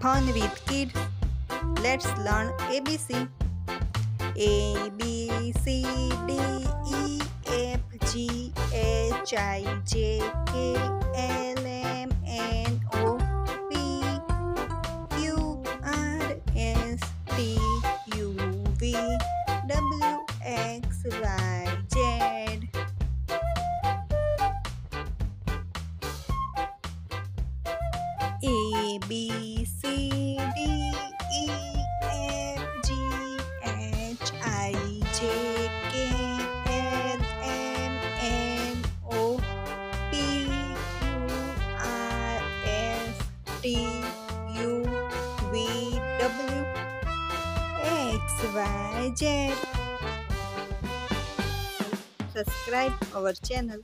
Fun with kids. Let's learn ABC. A B C D E F G H I J K L M N O P Q R S T U V W X Y Z. A B T U V W X Y Z. Subscribe our channel.